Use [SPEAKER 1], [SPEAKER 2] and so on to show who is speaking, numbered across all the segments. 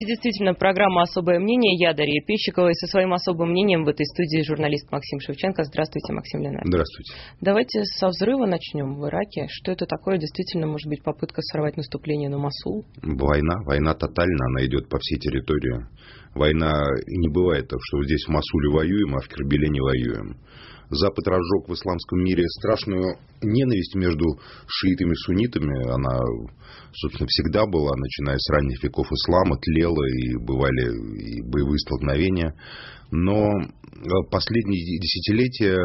[SPEAKER 1] Действительно, программа «Особое мнение». Я Дарья Пещикова. И со своим особым мнением в этой студии журналист Максим Шевченко. Здравствуйте, Максим Леонидович.
[SPEAKER 2] Здравствуйте.
[SPEAKER 1] Давайте со взрыва начнем в Ираке. Что это такое? Действительно, может быть, попытка сорвать наступление на Масул?
[SPEAKER 2] Война. Война тотальна. Она идет по всей территории. Война не бывает так, что здесь в Масуле воюем, а в Кербеле не воюем. Запад разжег в исламском мире страшную ненависть между шиитами и суннитами. Она, собственно, всегда была, начиная с ранних веков ислама, тлела и бывали и боевые столкновения. Но последние десятилетия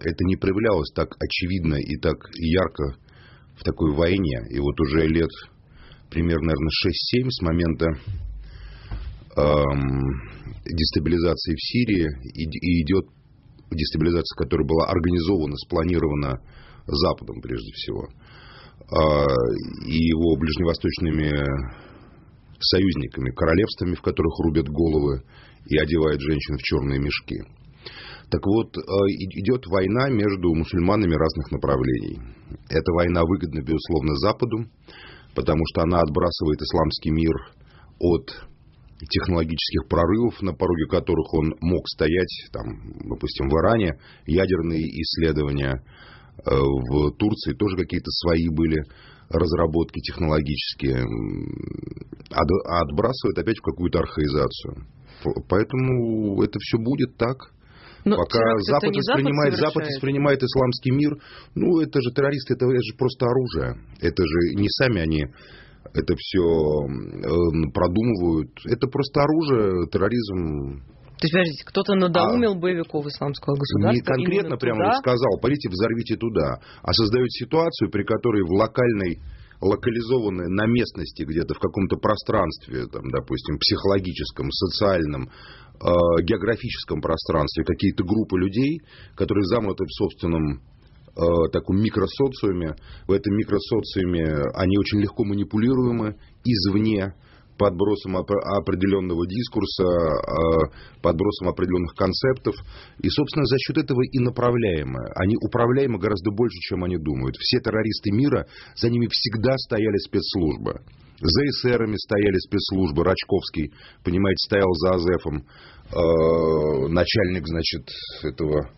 [SPEAKER 2] это не проявлялось так очевидно и так ярко в такой войне. И вот уже лет примерно, наверное, 6-7 с момента эм, дестабилизации в Сирии и, и идет дестабилизация, которая была организована, спланирована Западом прежде всего, а, и его ближневосточными союзниками, королевствами, в которых рубят головы и одевают женщин в черные мешки. Так вот, а, идет война между мусульманами разных направлений. Эта война выгодна, безусловно, Западу, потому что она отбрасывает исламский мир от технологических прорывов, на пороге которых он мог стоять, там, допустим, в Иране, ядерные исследования, э, в Турции тоже какие-то свои были разработки технологические, а отбрасывает опять в какую-то архаизацию. Поэтому это все будет так. Но Пока Запад воспринимает, Запад, Запад воспринимает исламский мир, ну это же террористы, это, это же просто оружие. Это же не сами они это все продумывают. Это просто оружие, терроризм.
[SPEAKER 1] То есть, подождите, кто-то надоумил а, боевиков исламского государства?
[SPEAKER 2] Не конкретно прямо туда? сказал, полите, взорвите туда, а создают ситуацию, при которой в локальной локализованной на местности, где-то в каком-то пространстве, там, допустим, психологическом, социальном, э, географическом пространстве, какие-то группы людей, которые замыты в собственном Э, таком микросоциуме. В этом микросоциуме они очень легко манипулируемы извне подбросом определенного дискурса, э, подбросом определенных концептов. И, собственно, за счет этого и направляемы. Они управляемы гораздо больше, чем они думают. Все террористы мира, за ними всегда стояли спецслужбы. За эсерами стояли спецслужбы. Рачковский, понимаете, стоял за Азефом. Э, начальник, значит, этого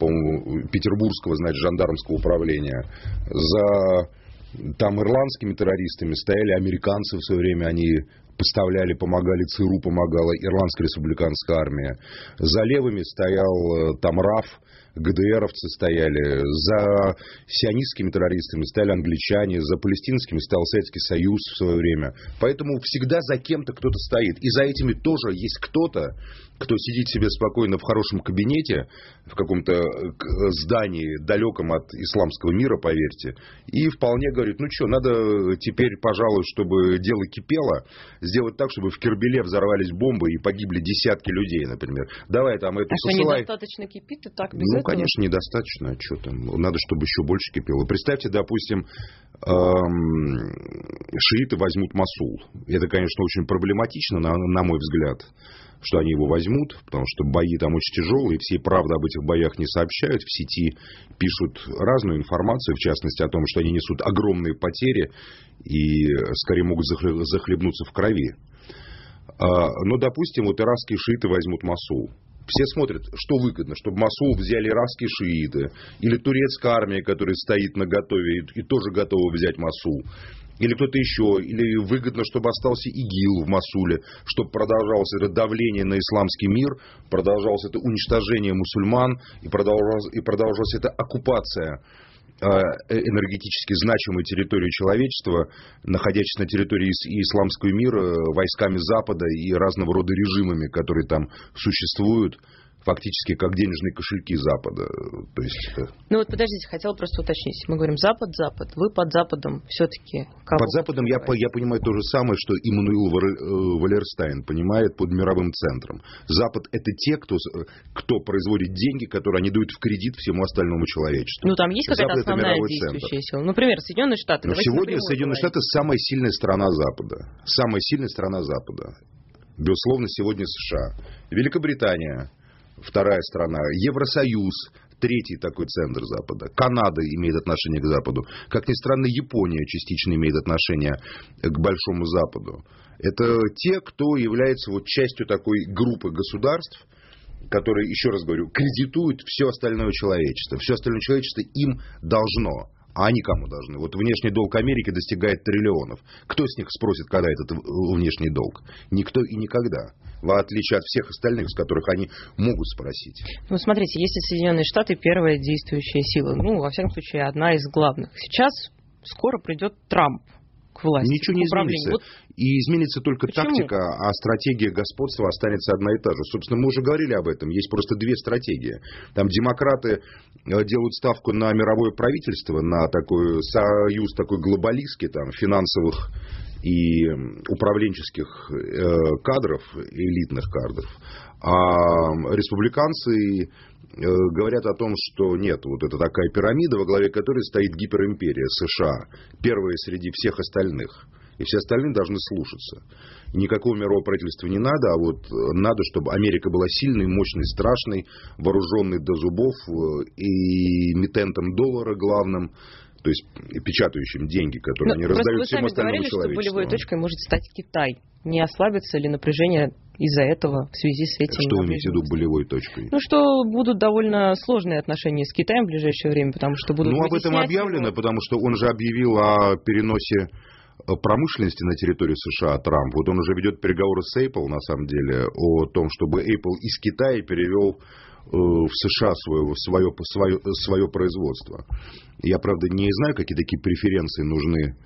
[SPEAKER 2] по-моему, петербургского, значит, жандармского управления. За там ирландскими террористами стояли американцы в свое время, они поставляли, помогали, ЦРУ помогала, Ирландская республиканская армия. За левыми стоял э, там РАФ, ГДРовцы стояли, за сионистскими террористами стояли англичане, за палестинскими стоял Советский Союз в свое время. Поэтому всегда за кем-то кто-то стоит. И за этими тоже есть кто-то, кто сидит себе спокойно в хорошем кабинете, в каком-то здании, далеком от исламского мира, поверьте, и вполне говорит, ну что, надо теперь, пожалуй, чтобы дело кипело, сделать так, чтобы в Кербеле взорвались бомбы и погибли десятки людей, например. Давай там это
[SPEAKER 1] а посылай. что, недостаточно кипит и так без Ну,
[SPEAKER 2] этого? конечно, недостаточно. Что там? Надо, чтобы еще больше кипело. Представьте, допустим, шииты возьмут Масул. Это, конечно, очень проблематично, на, на мой взгляд что они его возьмут, потому что бои там очень тяжелые, все правда об этих боях не сообщают, в сети пишут разную информацию, в частности о том, что они несут огромные потери и скорее могут захлебнуться в крови. А, но, допустим, вот иракские шииты возьмут Масул. Все смотрят, что выгодно, чтобы Масул взяли иракские шииты, или турецкая армия, которая стоит на готове и тоже готова взять Масул или кто-то еще, или выгодно, чтобы остался ИГИЛ в Масуле, чтобы продолжалось это давление на исламский мир, продолжалось это уничтожение мусульман и продолжалась, и продолжалась эта оккупация энергетически значимой территории человечества, находящейся на территории исламского мира, войсками Запада и разного рода режимами, которые там существуют фактически как денежные кошельки Запада. То есть...
[SPEAKER 1] Ну вот подождите, хотел просто уточнить. Мы говорим Запад, Запад. Вы под Западом все-таки
[SPEAKER 2] Под Западом я, я понимаю то же самое, что Иммануил э, Валерстайн понимает под мировым центром. Запад это те, кто, кто производит деньги, которые они дают в кредит всему остальному человечеству.
[SPEAKER 1] Ну там есть какая-то основная действующая сила. Ну, например, Соединенные Штаты.
[SPEAKER 2] Но сегодня Соединенные Штаты самая сильная страна Запада. Самая сильная страна Запада. Безусловно, сегодня США. Великобритания, вторая страна, Евросоюз, третий такой центр Запада. Канада имеет отношение к Западу. Как ни странно, Япония частично имеет отношение к Большому Западу. Это те, кто является вот частью такой группы государств, которые, еще раз говорю, кредитуют все остальное человечество. Все остальное человечество им должно. А они кому должны? Вот внешний долг Америки достигает триллионов. Кто с них спросит, когда этот внешний долг? Никто и никогда. В отличие от всех остальных, с которых они могут спросить.
[SPEAKER 1] Ну, смотрите, если Соединенные Штаты первая действующая сила, ну, во всяком случае, одна из главных. Сейчас скоро придет Трамп к власти.
[SPEAKER 2] Ничего не изменится. Вот... И изменится только Почему? тактика, а стратегия господства останется одна и та же. Собственно, мы уже говорили об этом. Есть просто две стратегии. Там демократы э, делают ставку на мировое правительство, на такой союз такой глобалистский, там, финансовых и управленческих э, кадров, элитных кадров. А республиканцы Э, говорят о том, что нет, вот это такая пирамида, во главе которой стоит гиперимперия США, первая среди всех остальных. И все остальные должны слушаться. Никакого мирового правительства не надо, а вот надо, чтобы Америка была сильной, мощной, страшной, вооруженной до зубов э, и эмитентом доллара главным, то есть печатающим деньги, которые Но, они раздают всем остальному
[SPEAKER 1] человечеству. Говорили, что болевой точкой может стать Китай. Не ослабится ли напряжение из-за этого в связи с этим?
[SPEAKER 2] Что вы имеете в виду болевой точкой?
[SPEAKER 1] Ну, что будут довольно сложные отношения с Китаем в ближайшее время, потому что будут
[SPEAKER 2] Ну, об этом объявлено, его. потому что он же объявил о переносе э, промышленности на территорию США Трамп. Вот он уже ведет переговоры с Apple, на самом деле, о том, чтобы Apple из Китая перевел Э, в США свое, свое, свое, свое производство. Я, правда, не знаю, какие такие преференции нужны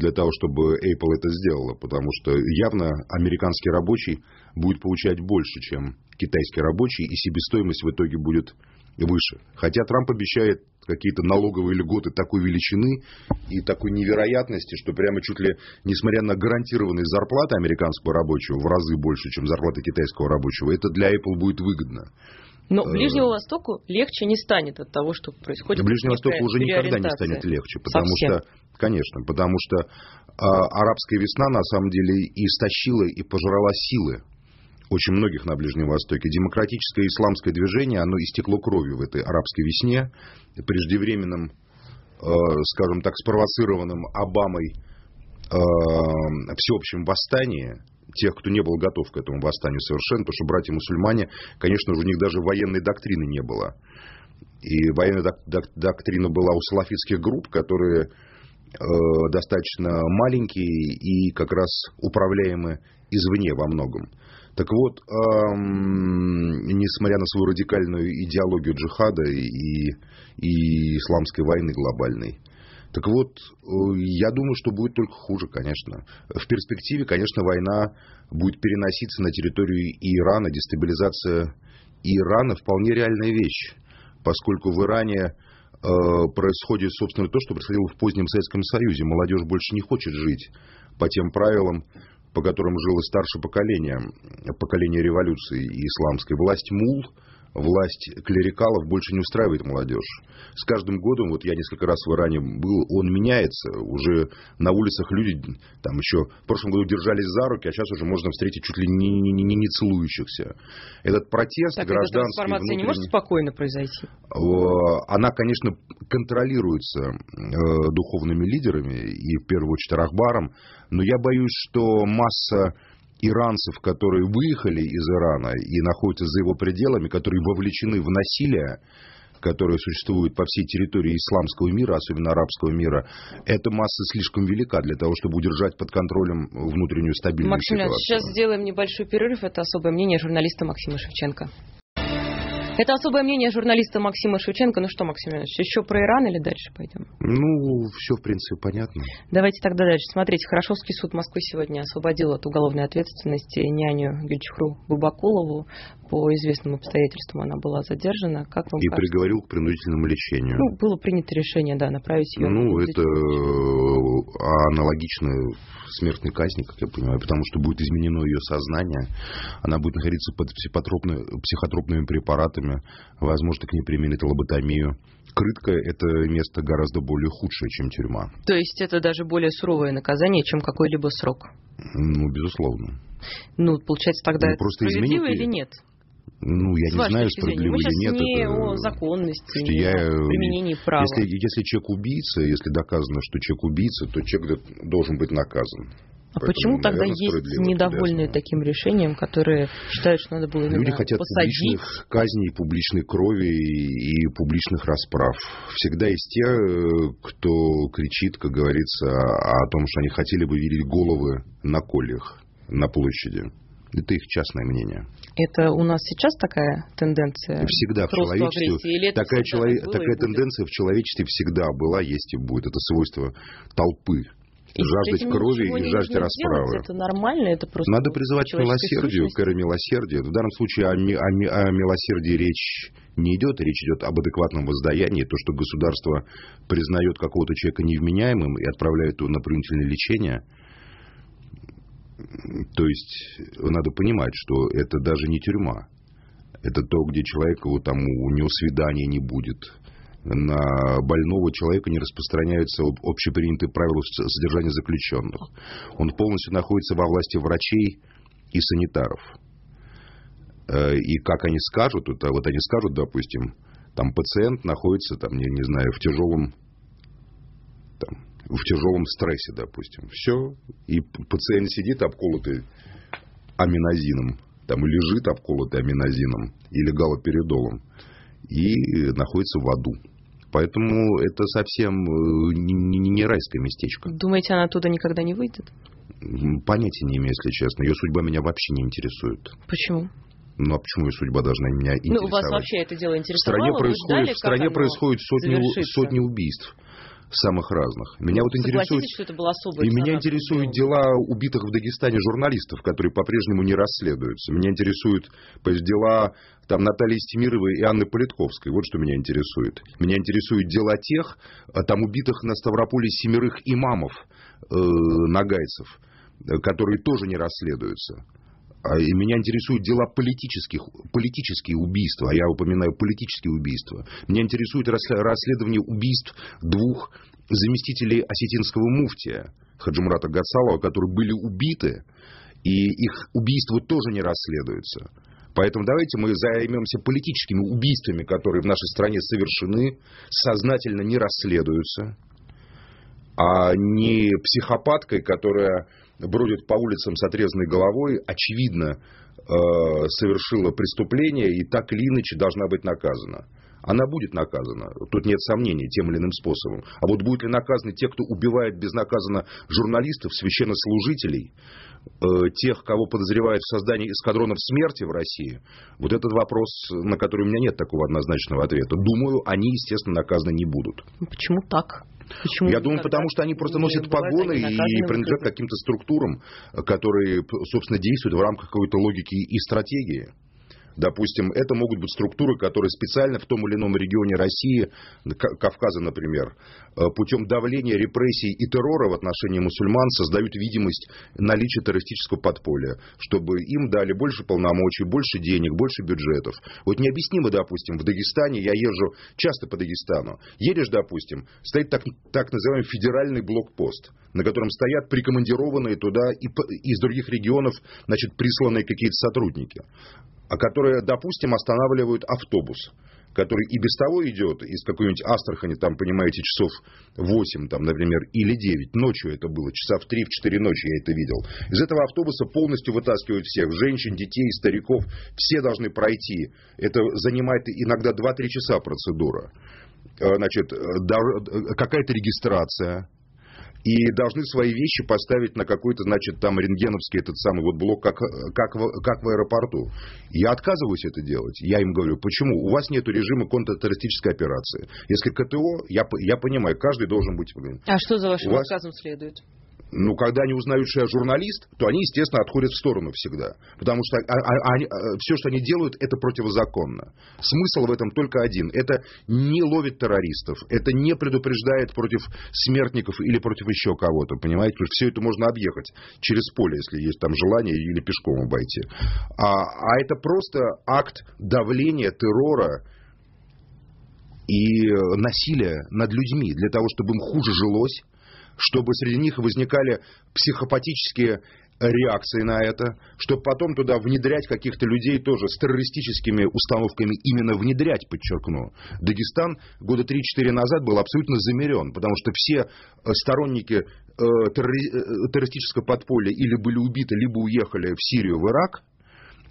[SPEAKER 2] для того, чтобы Apple это сделала, потому что явно американский рабочий будет получать больше, чем китайский рабочий, и себестоимость в итоге будет выше. Хотя Трамп обещает какие-то налоговые льготы такой величины и такой невероятности, что прямо чуть ли, несмотря на гарантированные зарплаты американского рабочего в разы больше, чем зарплаты китайского рабочего, это для Apple будет выгодно.
[SPEAKER 1] Но э, Ближнему Востоку легче не станет от того, что происходит.
[SPEAKER 2] Ближнему Востоку уже никогда не станет легче, потому Совсем. что, конечно, потому что э, арабская весна на самом деле и стащила и пожрала силы очень многих на Ближнем Востоке. Демократическое исламское движение, оно истекло кровью в этой арабской весне, преждевременным, э, скажем так, спровоцированным Обамой э, всеобщем восстании, тех, кто не был готов к этому восстанию совершенно, потому что братья-мусульмане, конечно же, у них даже военной доктрины не было. И военная док- док- доктрина была у салафитских групп, которые э, достаточно маленькие и как раз управляемы извне во многом. Так вот, эм, несмотря на свою радикальную идеологию джихада и, и исламской войны глобальной, так вот, э, я думаю, что будет только хуже, конечно. В перспективе, конечно, война будет переноситься на территорию Ирана, дестабилизация Ирана вполне реальная вещь, поскольку в Иране э, происходит, собственно, то, что происходило в позднем Советском Союзе. Молодежь больше не хочет жить по тем правилам, по которым жило старшее поколение, поколение революции исламской. Власть мул – власть клерикалов больше не устраивает молодежь. С каждым годом, вот я несколько раз в Иране был, он меняется. Уже на улицах люди там еще в прошлом году держались за руки, а сейчас уже можно встретить чуть ли не, не, не, не целующихся. Этот протест так, гражданский...
[SPEAKER 1] Эта трансформация внутренний, не может спокойно произойти?
[SPEAKER 2] Она, конечно, контролируется э, духовными лидерами и в первую очередь Рахбаром, но я боюсь, что масса иранцев, которые выехали из Ирана и находятся за его пределами, которые вовлечены в насилие, которое существует по всей территории исламского мира, особенно арабского мира, эта масса слишком велика для того, чтобы удержать под контролем внутреннюю стабильность.
[SPEAKER 1] Максим, ситуацию. сейчас сделаем небольшой перерыв. Это особое мнение журналиста Максима Шевченко. Это особое мнение журналиста Максима Шевченко. Ну что, Максим Иванович, еще про Иран или дальше пойдем?
[SPEAKER 2] Ну, все, в принципе, понятно.
[SPEAKER 1] Давайте тогда дальше. Смотрите, Хорошовский суд Москвы сегодня освободил от уголовной ответственности няню Гюльчихру Бубакулову. По известным обстоятельствам она была задержана. Как вам
[SPEAKER 2] И
[SPEAKER 1] кажется?
[SPEAKER 2] приговорил к принудительному лечению.
[SPEAKER 1] Ну, было принято решение, да, направить ее.
[SPEAKER 2] Ну, это э, аналогично смертной казни, как я понимаю, потому что будет изменено ее сознание. Она будет находиться под психотропными препаратами, возможно, к ней применят лоботомию. Крытка – это место гораздо более худшее, чем тюрьма.
[SPEAKER 1] То есть это даже более суровое наказание, чем какой-либо срок?
[SPEAKER 2] Ну, безусловно.
[SPEAKER 1] Ну, получается, тогда ну, это справедливо или нет?
[SPEAKER 2] Ну, я
[SPEAKER 1] С
[SPEAKER 2] не знаю, справедливо или нет.
[SPEAKER 1] не
[SPEAKER 2] это-
[SPEAKER 1] о законности,
[SPEAKER 2] Слушайте,
[SPEAKER 1] не
[SPEAKER 2] я,
[SPEAKER 1] о применении права.
[SPEAKER 2] Если, если человек убийца, если доказано, что человек убийца, то человек должен быть наказан.
[SPEAKER 1] А
[SPEAKER 2] Поэтому,
[SPEAKER 1] почему тогда есть недовольные таким решением, которые считают, что надо было
[SPEAKER 2] Люди хотят
[SPEAKER 1] посадить?
[SPEAKER 2] публичных казней, публичной крови и, публичных расправ. Всегда есть те, кто кричит, как говорится, о, том, что они хотели бы видеть головы на кольях на площади. Это их частное мнение.
[SPEAKER 1] Это у нас сейчас такая тенденция?
[SPEAKER 2] Всегда в человечестве такая, челове- такая тенденция в человечестве всегда была, есть и будет. Это свойство толпы. Жаждать крови и жаждать расправы.
[SPEAKER 1] Это нормально, это просто
[SPEAKER 2] Надо призывать к милосердию, к эре милосердия. В данном случае о, ми- о ми- о милосердии речь не идет, речь идет об адекватном воздаянии. То, что государство признает какого-то человека невменяемым и отправляет его на принудительное лечение. То есть надо понимать, что это даже не тюрьма. Это то, где человек, его там, у него свидания не будет. На больного человека не распространяются об- общепринятые правила содержания заключенных. Он полностью находится во власти врачей и санитаров. Э, И как они скажут, это, вот они скажут, допустим, там пациент находится, там, не, не знаю, в тяжелом, там, в тяжелом стрессе, допустим. Все. И пациент сидит обколотый аминозином, там лежит обколотый аминозином или галоперидолом и находится в аду. Поэтому это совсем э, не, райское местечко.
[SPEAKER 1] Думаете, она оттуда никогда не выйдет?
[SPEAKER 2] Понятия не имею, если честно. Ее судьба меня вообще не интересует.
[SPEAKER 1] Почему?
[SPEAKER 2] Ну а почему ее судьба должна меня интересовать?
[SPEAKER 1] Ну, вас вообще это дело
[SPEAKER 2] в
[SPEAKER 1] интересовало?
[SPEAKER 2] стране
[SPEAKER 1] Вы
[SPEAKER 2] происходит,
[SPEAKER 1] ждали,
[SPEAKER 2] в стране происходит сотни,
[SPEAKER 1] завершится?
[SPEAKER 2] сотни убийств самых разных. Меня вот интересует
[SPEAKER 1] что это был особый
[SPEAKER 2] И меня интересуют дела убитых в Дагестане журналистов, которые по-прежнему не расследуются. Меня интересуют то есть, дела там, Натальи Стемировой и Анны Политковской. Вот что меня интересует. Меня интересуют дела тех, а, там убитых на Ставрополе семерых имамов э, нагайцев, э, которые тоже не расследуются. А, И меня интересуют дела политических, политические убийства, а я упоминаю политические убийства. Меня интересует рас- расследование убийств двух заместителей осетинского муфтия Хаджимурата Гацалова, которые были убиты, и их убийства тоже не расследуются. Поэтому давайте мы займемся политическими убийствами, которые в нашей стране совершены, сознательно не расследуются, а не психопаткой, которая бродит по улицам с отрезанной головой, очевидно, э, совершила преступление и так или иначе должна быть наказана. Она будет наказана, тут нет сомнений, тем или иным способом. А вот будут ли наказаны те, кто убивает безнаказанно журналистов, священнослужителей, э, тех, кого подозревают в создании эскадронов смерти в России, вот этот вопрос, на который у меня нет такого однозначного ответа. Думаю, они, естественно, наказаны не будут.
[SPEAKER 1] Почему так? Почему
[SPEAKER 2] Я думаю, потому что они просто носят погоны и принадлежат каким-то структурам, которые, собственно, действуют в рамках какой-то логики и стратегии. Допустим, это могут быть структуры, которые специально в том или ином регионе России, Кавказа, например, э, путем давления, репрессий и террора в отношении мусульман создают видимость наличия террористического подполья, чтобы им дали больше полномочий, больше денег, больше бюджетов. Вот необъяснимо, допустим, в Дагестане, я езжу часто по Дагестану, едешь, допустим, стоит так, так называемый федеральный блокпост, на котором стоят прикомандированные туда и из других регионов, значит, присланные какие-то сотрудники а которые, допустим, останавливают автобус, который и без того идет из какой-нибудь Астрахани, там, понимаете, часов 8, там, например, или 9, ночью это было, часа в 3, в 4 ночи я это видел. Из этого автобуса полностью вытаскивают всех, женщин, детей, стариков, все должны пройти. Это занимает иногда 2-3 часа процедура. Э, Значит, э, э, какая-то регистрация, и должны свои вещи поставить на какой-то, значит, там рентгеновский этот самый вот блок, как, как, в, как в аэропорту. Я отказываюсь это делать. Я им говорю, почему? У вас нет режима контртеррористической операции. Если КТО, я, я понимаю, каждый должен быть...
[SPEAKER 1] А что за вашим
[SPEAKER 2] вас-
[SPEAKER 1] отказом следует?
[SPEAKER 2] Ну, когда они узнают, что я журналист, то они, естественно, отходят в сторону всегда. Потому что все, что они делают, это противозаконно. Смысл в этом только один. Это не ловит террористов. Это не предупреждает против смертников или против еще кого-то. Понимаете? Потому что все это можно объехать через поле, если есть там желание, или пешком обойти. А, а это просто акт давления, террора и насилия над людьми для того, чтобы им хуже жилось, чтобы среди них возникали психопатические реакции на это, чтобы потом туда внедрять каких-то людей тоже с террористическими установками, именно внедрять, подчеркну. Дагестан года 3-4 назад был абсолютно замерен, потому что все э, сторонники э, террористического подполья или были убиты, либо уехали в Сирию, в Ирак,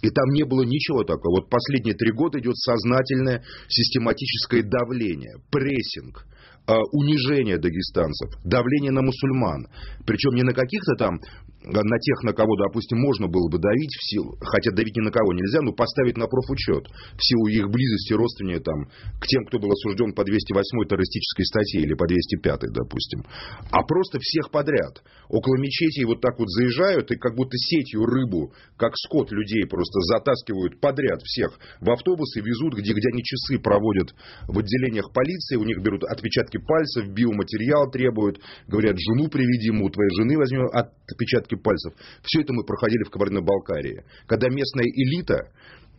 [SPEAKER 2] и там не было ничего такого. Вот последние три года идет сознательное систематическое давление, прессинг, унижение дагестанцев, давление на мусульман. Причем не на каких-то там на тех, на кого, допустим, можно было бы давить, в силу, хотя давить ни на кого нельзя, но поставить на профучет в силу их близости родственника там, к тем, кто был осужден по 208 террористической статье или по 205, допустим. А просто всех подряд. Около мечетей вот так вот заезжают и как будто сетью рыбу, как скот людей просто затаскивают подряд всех в автобусы, везут, где, где они часы проводят в отделениях полиции, у них берут отпечатки пальцев, биоматериал требуют, говорят, жену приведи, ему у твоей жены возьмем отпечатки отпечатки пальцев. Все это мы проходили в Кабардино-Балкарии. Когда местная элита,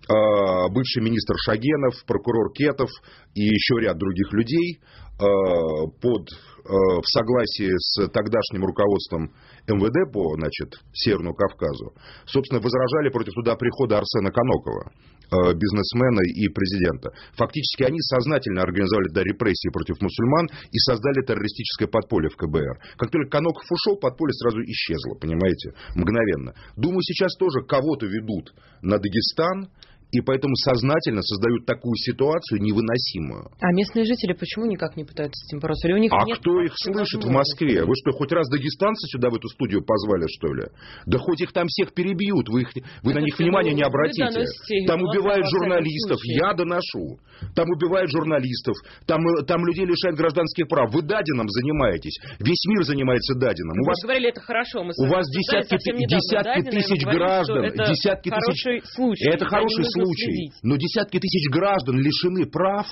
[SPEAKER 2] а, бывший министр Шагенов, прокурор Кетов и еще ряд других людей а, под, а, в согласии с тогдашним руководством МВД по значит, Северному Кавказу, собственно, возражали против туда прихода Арсена Конокова. Э, бизнесмена и президента. Фактически они сознательно организовали да, репрессии против мусульман и создали террористическое подполье в КБР. Как только Коноков ушел, подполье сразу исчезло, понимаете, мгновенно. Думаю, сейчас тоже кого-то ведут на Дагестан, и поэтому сознательно создают такую ситуацию невыносимую.
[SPEAKER 1] А местные жители почему никак не пытаются с этим бороться? Или у них
[SPEAKER 2] а
[SPEAKER 1] нет
[SPEAKER 2] кто их слышит в Москве? Вы что, хоть раз дагестанцы сюда в эту студию позвали, что ли? Да хоть их там всех перебьют, вы, их, вы Это на них внимания не обратите. Там убивают журналистов, я доношу. Там убивают журналистов, там, э, там людей лишают гражданских прав. Вы Дадином занимаетесь, весь мир занимается Дадином.
[SPEAKER 1] У вас, говорили, это хорошо. Мы
[SPEAKER 2] у вас десятки, десятки тысяч граждан, десятки тысяч...
[SPEAKER 1] Случай,
[SPEAKER 2] это хороший случай случай, но десятки тысяч граждан лишены прав,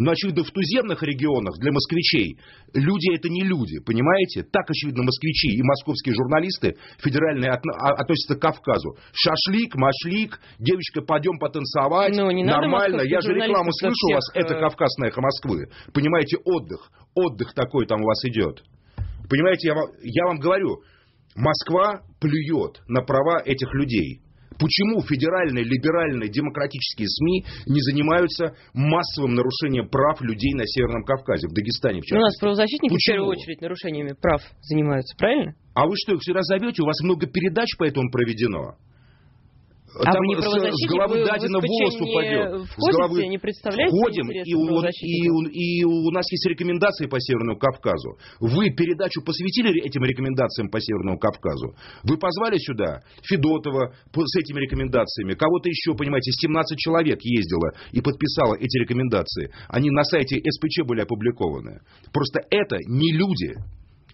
[SPEAKER 2] но, очевидно, в туземных регионах для москвичей люди это не люди, понимаете? Так, очевидно, москвичи и московские журналисты федеральные от, а, относятся к Кавказу. Шашлик, машлик, девочка, пойдем потанцевать. Ну, не Нормально, я же рекламу слышу всех... у вас, это э, Кавказная Москвы. Понимаете, отдых, отдых такой там у вас идет. Понимаете, я вам, я вам говорю, Москва плюет на права этих людей. Почему федеральные, либеральные, демократические СМИ не занимаются массовым нарушением прав людей на Северном Кавказе, в Дагестане в частности?
[SPEAKER 1] Ну, у нас правозащитники Почему? в первую очередь нарушениями прав занимаются, правильно?
[SPEAKER 2] А вы что, их сюда зовете? У вас много передач по этому проведено?
[SPEAKER 1] А Там вы не с, с головы вы, Дадина волос упадет. Входите, с головы не представляете
[SPEAKER 2] Входим, и у, и, и у нас есть рекомендации по Северному Кавказу. Вы передачу посвятили этим рекомендациям по Северному Кавказу? Вы позвали сюда Федотова с этими рекомендациями, кого-то еще, понимаете, 17 человек ездило и подписало эти рекомендации. Они на сайте СПЧ были опубликованы. Просто это не люди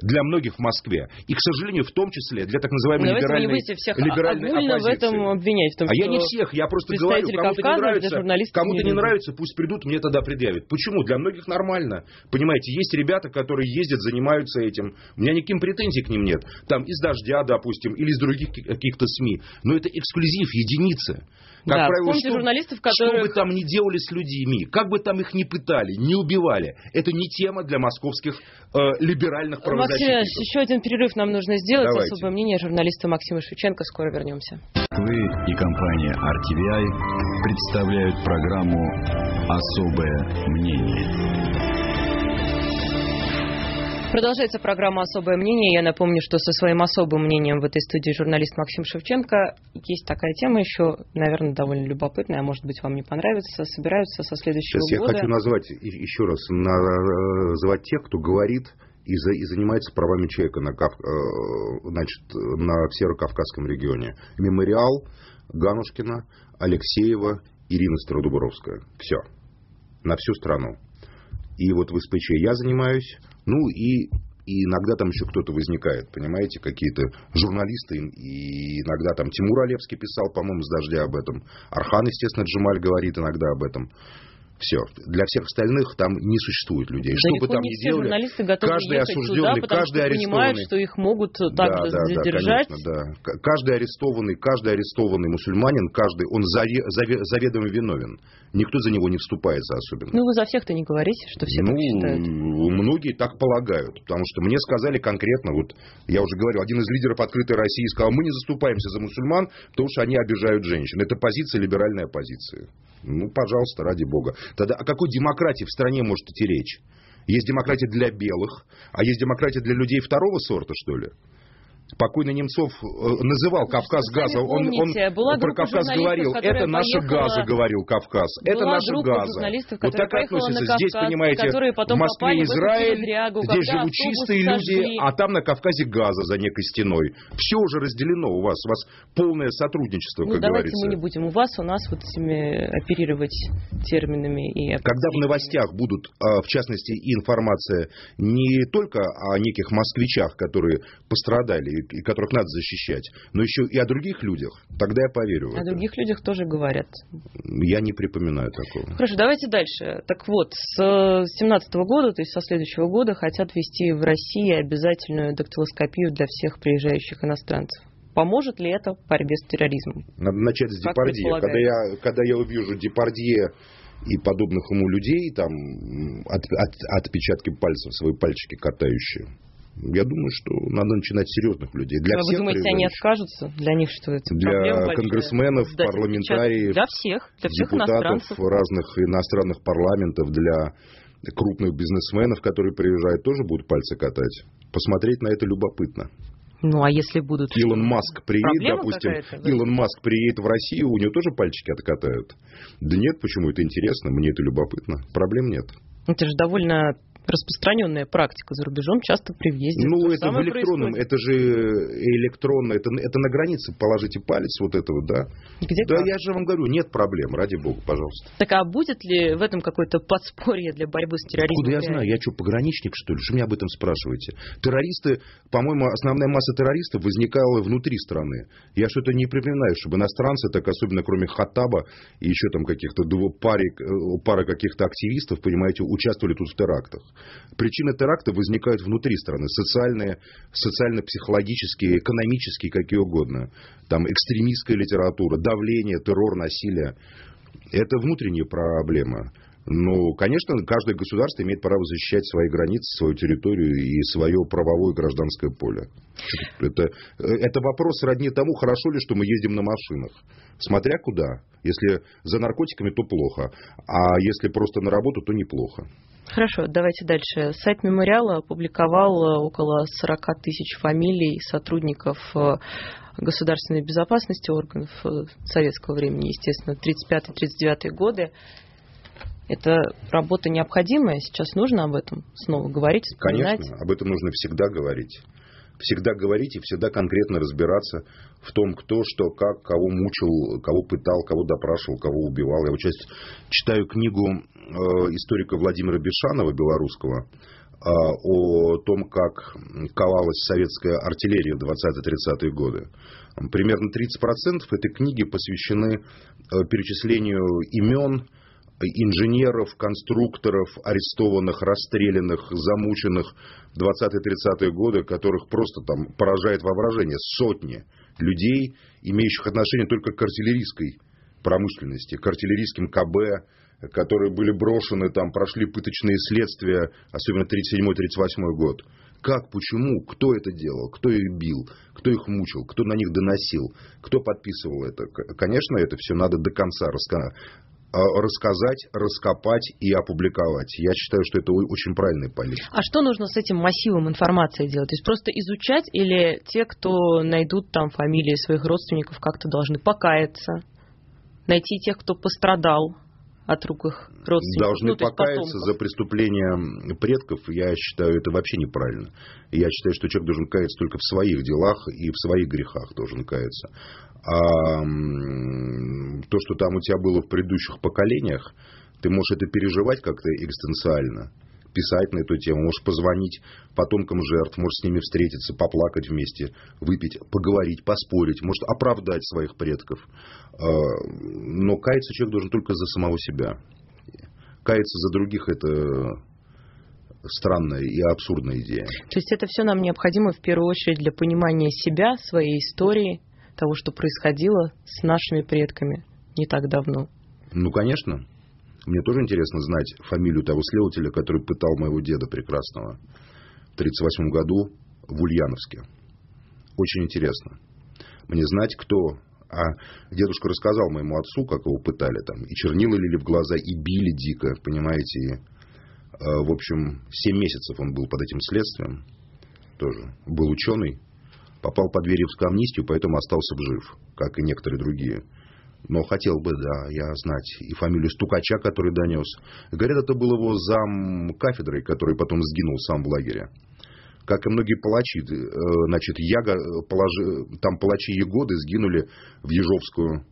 [SPEAKER 2] для многих в Москве. И, к сожалению, в том числе для так называемой
[SPEAKER 1] Но
[SPEAKER 2] либеральной,
[SPEAKER 1] всех
[SPEAKER 2] либеральной оппозиции.
[SPEAKER 1] в этом обвинять. В том,
[SPEAKER 2] а я не всех, я просто говорю, кому-то не нравится, кому-то не нравится, пусть придут, мне тогда предъявят. Почему? Для многих нормально. Понимаете, есть ребята, которые ездят, занимаются этим. У меня никаким претензий к ним нет. Там из «Дождя», допустим, или из других каких-то СМИ. Но это эксклюзив, единицы.
[SPEAKER 1] Как да, правило, что, журналистов, которых...
[SPEAKER 2] что бы там ни делали с людьми, как бы там их ни пытали, не убивали, это не тема для московских э, либеральных правозащитников.
[SPEAKER 1] Максим еще один перерыв нам нужно сделать. Давайте. Особое мнение журналиста Максима Шевченко. Скоро вернемся.
[SPEAKER 3] Вы и компания RTVI представляют программу «Особое мнение».
[SPEAKER 1] Продолжается программа «Особое мнение». Я напомню, что со своим особым мнением в этой студии журналист Максим Шевченко. Есть такая тема еще, наверное, довольно любопытная, а может быть, вам не понравится. Собираются со следующего
[SPEAKER 2] Сейчас
[SPEAKER 1] года...
[SPEAKER 2] я хочу назвать еще раз, назвать тех, кто говорит и, за, и занимается правами человека на, Кав, э, значит, на Северо-Кавказском регионе. Мемориал Ганушкина, Алексеева, Ирина Стародубровская. Все. На всю страну. И вот в СПЧ я занимаюсь, ну и, и иногда там еще кто-то возникает, понимаете, какие-то журналисты, и иногда там Тимур Олевский писал, по-моему, с дождя об этом. Архан, естественно, Джемаль говорит иногда об этом. Все. Для всех остальных там не существует людей.
[SPEAKER 1] Далеко
[SPEAKER 2] что бы там ни делали,
[SPEAKER 1] журналисты готовы
[SPEAKER 2] каждый осужденный,
[SPEAKER 1] потому
[SPEAKER 2] каждый
[SPEAKER 1] что понимают,
[SPEAKER 2] арестованный.
[SPEAKER 1] что их могут
[SPEAKER 2] Да,
[SPEAKER 1] также
[SPEAKER 2] да, да,
[SPEAKER 1] задержать.
[SPEAKER 2] конечно, да. Каждый арестованный, каждый арестованный мусульманин, каждый, он заве- заве- заведомо виновен. Никто за него не вступается особенно.
[SPEAKER 1] Ну, вы за всех-то не говорите, что все
[SPEAKER 2] ну,
[SPEAKER 1] так считают.
[SPEAKER 2] многие так полагают, потому что мне сказали конкретно, вот я уже говорил, один из лидеров открытой России сказал, мы не заступаемся за мусульман, потому что они обижают женщин. Это позиция, либеральная позиция. Ну, пожалуйста, ради бога. Тогда о какой демократии в стране может идти речь? Есть демократия для белых, а есть демократия для людей второго сорта, что ли? Покойный Немцов э, называл Кавказ газом. Он, он
[SPEAKER 1] была
[SPEAKER 2] про Кавказ говорил, это наша
[SPEAKER 1] поехала-
[SPEAKER 2] газа, говорил Кавказ. Это
[SPEAKER 1] Была
[SPEAKER 2] газа.
[SPEAKER 1] журналистов,
[SPEAKER 2] вот так относится. Здесь, понимаете, в Москве Израиль,
[SPEAKER 1] передрягу,
[SPEAKER 2] здесь живут чистые люди,
[SPEAKER 1] сожгли.
[SPEAKER 2] а там на Кавказе газа за некой стеной. Все уже разделено у вас. У вас полное сотрудничество,
[SPEAKER 1] Ну,
[SPEAKER 2] как
[SPEAKER 1] давайте
[SPEAKER 2] говорится.
[SPEAKER 1] мы не будем у вас, у нас вот этими оперировать терминами и
[SPEAKER 2] Когда в новостях будут, а, в частности, информация не только о неких москвичах, которые пострадали и и которых надо защищать, но еще и о других людях, тогда я поверю в
[SPEAKER 1] О других людях тоже говорят.
[SPEAKER 2] Я не припоминаю такого.
[SPEAKER 1] Хорошо, давайте дальше. Так вот, с 2017 года, то есть со следующего года, хотят ввести в России обязательную дактилоскопию для всех приезжающих иностранцев. Поможет ли это в борьбе с терроризмом?
[SPEAKER 2] Надо начать с
[SPEAKER 1] Как
[SPEAKER 2] Депардье. Когда я, когда я увижу Депардье и подобных ему людей, там, от, от- отпечатки пальцев, свои пальчики катающие, я думаю, что надо начинать с серьезных людей. Для
[SPEAKER 1] Вы
[SPEAKER 2] всех
[SPEAKER 1] думаете, они
[SPEAKER 2] приезжающих.
[SPEAKER 1] откажутся? Для них что это?
[SPEAKER 2] Для конгрессменов,
[SPEAKER 1] Сдать
[SPEAKER 2] парламентариев?
[SPEAKER 1] Для всех, для всех
[SPEAKER 2] депутатов разных иностранных парламентов, для крупных бизнесменов, которые приезжают, тоже будут пальцы катать. Посмотреть на это любопытно.
[SPEAKER 1] Ну, а если будут...
[SPEAKER 2] Илон? Маск приедет, допустим,
[SPEAKER 1] да?
[SPEAKER 2] Илон Маск приедет в Россию, у него тоже пальчики откатают. Да нет, почему это интересно, мне это любопытно. Проблем нет.
[SPEAKER 1] Это же довольно распространенная практика за рубежом, часто при въезде.
[SPEAKER 2] Ну, это в электронном,
[SPEAKER 1] происходит.
[SPEAKER 2] это же электронно, это, это на границе положите палец вот это вот, да.
[SPEAKER 1] Где
[SPEAKER 2] да,
[SPEAKER 1] как?
[SPEAKER 2] я же вам говорю, нет проблем, ради бога, пожалуйста.
[SPEAKER 1] Так а будет ли в этом какое-то подспорье для борьбы с терроризмом?
[SPEAKER 2] Откуда я знаю? Я что, пограничник, что ли? Что меня об этом спрашиваете? Террористы, по-моему, основная масса террористов возникала внутри страны. Я что-то не припоминаю, чтобы иностранцы, так особенно кроме Хаттаба и еще там каких-то паре, э, пары каких-то активистов, понимаете, участвовали тут в терактах. Причины теракта возникают внутри страны. Социальные, социально-психологические, экономические, какие угодно. Там экстремистская литература, давление, террор, насилие. Это внутренняя проблема. Ну, конечно, каждое государство имеет право защищать свои границы, свою территорию и свое правовое гражданское поле. Это, это вопрос родни тому, хорошо ли, что мы ездим на машинах. Смотря куда. Если за наркотиками, то плохо. А если просто на работу, то неплохо.
[SPEAKER 1] Хорошо, давайте дальше. Сайт Мемориала опубликовал э, около 40 тысяч фамилий сотрудников э, государственной безопасности органов э, советского времени, естественно, 35-39 годы. Это работа необходимая, сейчас нужно об этом снова говорить, вспоминать.
[SPEAKER 2] Конечно, об этом нужно всегда говорить. Всегда говорить и всегда конкретно разбираться в том, кто, что, как, кого мучил, кого пытал, кого допрашивал, кого убивал. Я вот сейчас читаю книгу э, историка Владимира Бешанова, белорусского, э, о том, как ковалась советская артиллерия в 20-30-е годы. Примерно 30% этой книги посвящены э, перечислению имен инженеров, конструкторов, арестованных, расстрелянных, замученных в 20-30-е годы, которых просто там поражает воображение. Сотни людей, имеющих отношение только к артиллерийской промышленности, к артиллерийским КБ, которые были брошены, там прошли пыточные следствия, особенно 37-38 год. Как, почему, кто это делал, кто их бил, кто их мучил, кто на них доносил, кто подписывал это. Конечно, это все надо до конца рассказать рассказать, раскопать и опубликовать. Я считаю, что это очень правильная политика.
[SPEAKER 1] А что нужно с этим массивом информации делать? То есть просто изучать или те, кто найдут там фамилии своих родственников, как-то должны покаяться? Найти тех, кто пострадал от рук их родственников?
[SPEAKER 2] Должны
[SPEAKER 1] ну,
[SPEAKER 2] покаяться за преступления предков, я считаю, это вообще неправильно. Я считаю, что человек должен каяться только в своих делах и в своих грехах должен каяться. А то, что там у тебя было в предыдущих поколениях, ты можешь это переживать как-то экзистенциально, писать на эту тему, можешь позвонить потомкам жертв, можешь с ними встретиться, поплакать вместе, выпить, поговорить, поспорить, может оправдать своих предков. Но каяться человек должен только за самого себя. каяться за других это странная и абсурдная идея.
[SPEAKER 1] То есть это все нам необходимо в первую очередь для понимания себя, своей истории, того, что происходило с нашими предками не так давно.
[SPEAKER 2] Ну, конечно. Мне тоже интересно знать фамилию того следователя, который пытал моего деда прекрасного в 1938 году в Ульяновске. Очень интересно. Мне знать, кто... А дедушка рассказал моему отцу, как его пытали там. И чернила лили в глаза, и били дико, понимаете. И, э, в общем, 7 месяцев он был под этим следствием. Тоже. Был ученый. Попал под Веревскую амнистию, поэтому остался жив, как и некоторые другие. Но хотел бы, да, я знать и фамилию Стукача, который донес. Говорят, это был его зам кафедрой, который потом сгинул сам в лагере. Как и многие палачи, э, значит, Яга, положи, там палачи Егоды сгинули в Ежовскую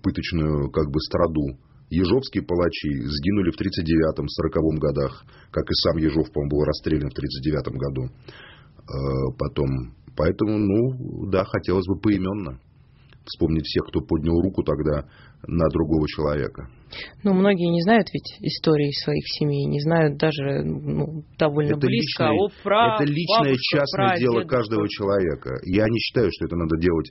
[SPEAKER 2] пыточную как бы страду. Ежовские палачи сгинули в 39-м, 40-м годах, как и сам Ежов, по-моему, был расстрелян в 39-м году. Э, потом, поэтому, ну, да, хотелось бы поименно вспомнить всех, кто поднял руку тогда на другого человека.
[SPEAKER 1] Ну, многие не знают ведь истории своих семей, не знают даже ну, довольно
[SPEAKER 2] это
[SPEAKER 1] близко.
[SPEAKER 2] Личное,
[SPEAKER 1] О, прав,
[SPEAKER 2] это личное
[SPEAKER 1] бабушка,
[SPEAKER 2] частное
[SPEAKER 1] пра,
[SPEAKER 2] дело каждого человека. Я не считаю, что это надо делать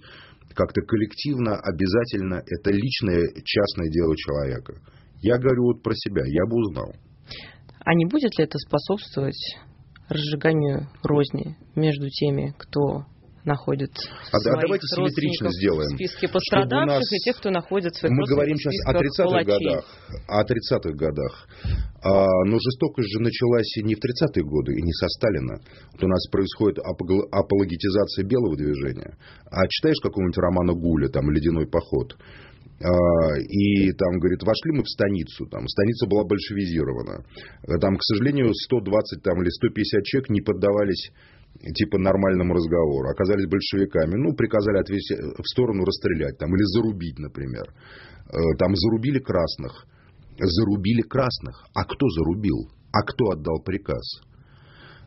[SPEAKER 2] как-то коллективно, обязательно. Это личное частное дело человека. Я говорю вот про себя, я бы узнал.
[SPEAKER 1] А не будет ли это способствовать разжиганию розни между теми, кто находит
[SPEAKER 2] А
[SPEAKER 1] своих
[SPEAKER 2] давайте симметрично сделаем,
[SPEAKER 1] в списке пострадавших
[SPEAKER 2] нас-
[SPEAKER 1] и тех, кто находит своих
[SPEAKER 2] Мы говорим
[SPEAKER 1] в
[SPEAKER 2] сейчас о
[SPEAKER 1] списках
[SPEAKER 2] 30-х
[SPEAKER 1] палачей.
[SPEAKER 2] годах. О 30-х годах. А, но жестокость же началась и не в 30-е годы, и не со Сталина. Вот у нас происходит апологетизация белого движения. А читаешь какого-нибудь романа Гуля, там, «Ледяной поход», А, и там, говорит, вошли мы в станицу, там, станица была большевизирована. А Там, к сожалению, 120 там, или 150 человек не поддавались типа нормальному разговору, оказались большевиками, ну, приказали отвести в сторону, расстрелять, там, или зарубить, например. Э, Там зарубили красных, зарубили красных. А кто зарубил? А кто отдал приказ?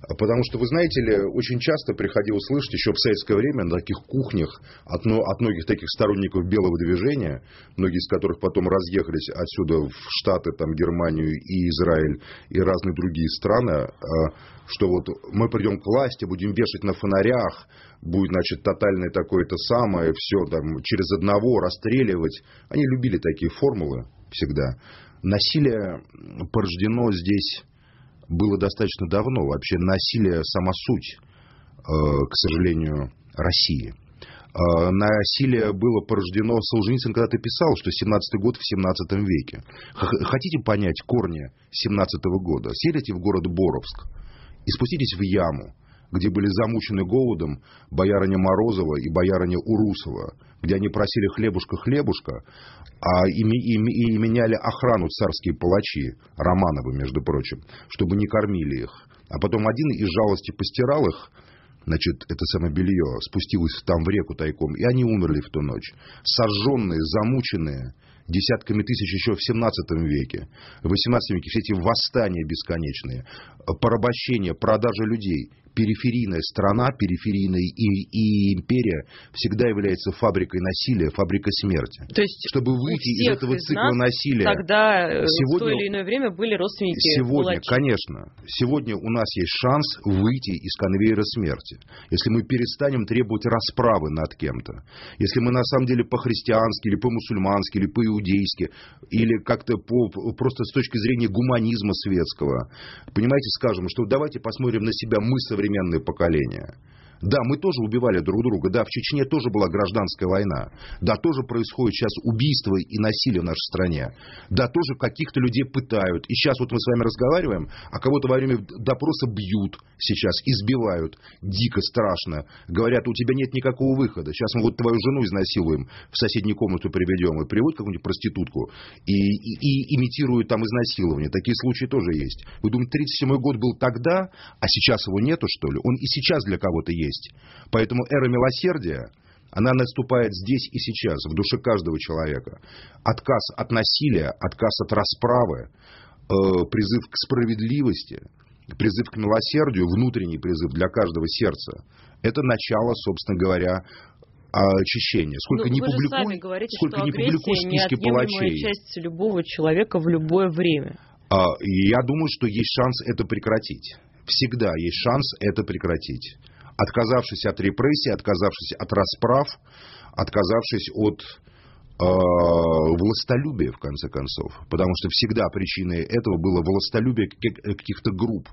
[SPEAKER 2] А Потому что, вы знаете ли, очень часто приходилось слышать еще в советское время на таких кухнях от, от многих таких сторонников белого движения, многие из которых потом разъехались отсюда в Штаты, там, Германию и Израиль и разные другие страны, а, что вот мы придем к власти, будем вешать на фонарях, будет, значит, тотальное такое-то самое, все там через одного расстреливать. Они любили такие формулы всегда. Насилие порождено здесь было достаточно давно. Вообще насилие сама суть, э, к сожалению, России. Э, Насилие было порождено, Солженицын когда-то писал, что 17 год в 17 веке. Хотите понять корни 17 года? Сядете в город Боровск и спуститесь в яму, где были замучены голодом боярыня Морозова и боярыня Урусова, где они просили хлебушка-хлебушка, а и, и и меняли охрану царские палачи, Романовы, между прочим, чтобы не кормили их. А потом один из жалости постирал их, значит, это самое белье, спустилось там в реку тайком, и они умерли в ту ночь. Сожженные, замученные, десятками тысяч еще в 17 веке, в 18 веке, все эти восстания бесконечные, порабощение, продажа людей, периферийная страна, периферийная и, и империя всегда является фабрикой насилия, фабрикой смерти.
[SPEAKER 1] То есть
[SPEAKER 2] Чтобы выйти из этого
[SPEAKER 1] из
[SPEAKER 2] цикла
[SPEAKER 1] нас
[SPEAKER 2] насилия,
[SPEAKER 1] Тогда э, в
[SPEAKER 2] Сегодня-
[SPEAKER 1] то или иное время были родственники
[SPEAKER 2] Сегодня,
[SPEAKER 1] палачей.
[SPEAKER 2] конечно, сегодня у нас есть шанс выйти из конвейера смерти. Если мы перестанем требовать расправы над кем-то, если мы на самом деле по-христиански, или по-мусульмански, или по-иудейски, или как-то по, просто с точки зрения гуманизма светского, понимаете, скажем, что давайте посмотрим на себя мы, современное поколение. Да, мы тоже убивали друг друга. Да, в Чечне тоже была гражданская война. Да, тоже происходит сейчас убийство и насилие в нашей стране. Да, тоже каких-то людей пытают. И сейчас вот мы с вами разговариваем, а кого-то во время допроса бьют сейчас, избивают. Дико, страшно. Говорят, у тебя нет никакого выхода. Сейчас мы вот твою жену изнасилуем, в соседнюю комнату приведем и приводят какую-нибудь проститутку и, и- и имитируют там изнасилование. Такие случаи тоже есть. Вы думаете, 37 год был тогда, а сейчас его нету, что ли? Он и сейчас для кого-то есть. Поэтому эра милосердия, она наступает здесь и сейчас, в душе каждого человека. Отказ от насилия, отказ от расправы, э, призыв к справедливости, призыв к милосердию, внутренний призыв для каждого сердца. Это начало, собственно говоря, очищения. Сколько
[SPEAKER 1] Ну,
[SPEAKER 2] не публикуй,
[SPEAKER 1] говорите,
[SPEAKER 2] сколько не публикуй
[SPEAKER 1] неотъемлемая
[SPEAKER 2] палачей.
[SPEAKER 1] часть любого человека в любое время.
[SPEAKER 2] А, я думаю, что есть шанс это прекратить. Всегда есть шанс это прекратить. Отказавшись от репрессий, отказавшись от расправ, отказавшись от э, властолюбия, в конце концов. Потому что всегда причиной этого было властолюбие каких-то групп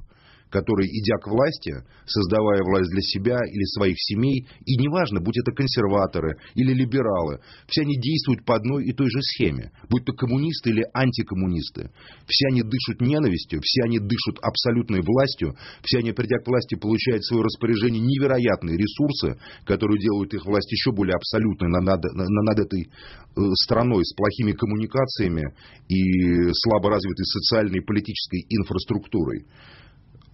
[SPEAKER 2] которые, идя к власти, создавая власть для себя или своих семей, и неважно, будь это консерваторы или либералы, все они действуют по одной и той же схеме, будь то коммунисты или антикоммунисты. Все они дышат ненавистью, все они дышат абсолютной властью, все они, придя к власти, получают в свое распоряжение невероятные ресурсы, которые делают их власть еще более абсолютной над, над, этой э, страной с плохими коммуникациями и слабо развитой социальной и политической инфраструктурой.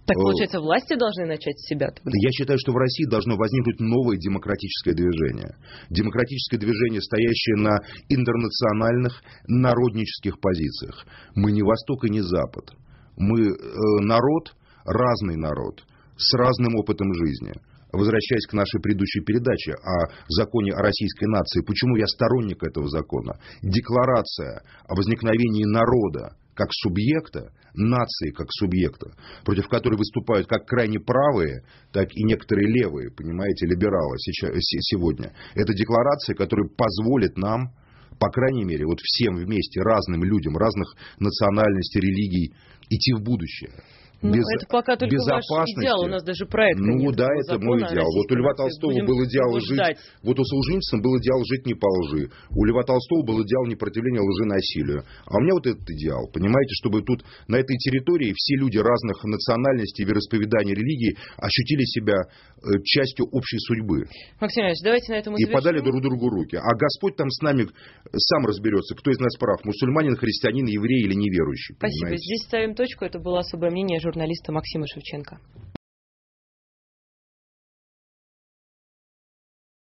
[SPEAKER 1] Так, получается, власти должны начать с себя? Тогда?
[SPEAKER 2] Я считаю, что в России должно возникнуть новое демократическое движение. Демократическое движение, стоящее на интернациональных народнических позициях. Мы не Восток и не Запад. Мы э, народ, разный народ, с разным опытом жизни возвращаясь к нашей предыдущей передаче о законе о российской нации, почему я сторонник этого закона? Декларация о возникновении народа как субъекта, нации как субъекта, против которой выступают как крайне правые, так и некоторые левые, понимаете, либералы сейчас, сегодня. Это декларация, которая позволит нам по крайней мере, вот всем вместе, разным людям, разных национальностей, религий, идти в будущее.
[SPEAKER 1] Ну, без, это пока только ваш идеал, у нас даже проект
[SPEAKER 2] Ну да, это мой идеал. Вот у Льва Толстого был идеал жить, вот у Солженицына был идеал жить не по лжи, у Льва Толстого был идеал непротивления лжи насилию. А у меня вот этот идеал, понимаете, чтобы тут на этой территории все люди разных национальностей, вероисповеданий, религий ощутили себя э, частью общей судьбы.
[SPEAKER 1] Максим Ильич, давайте на этом
[SPEAKER 2] И подали друг другу руки. А Господь там с нами сам разберется, кто из нас прав, мусульманин, христианин, еврей или неверующий.
[SPEAKER 1] Спасибо. Понимаете? Здесь ставим точку. Это было особое мнение журналиста Максима Шевченко.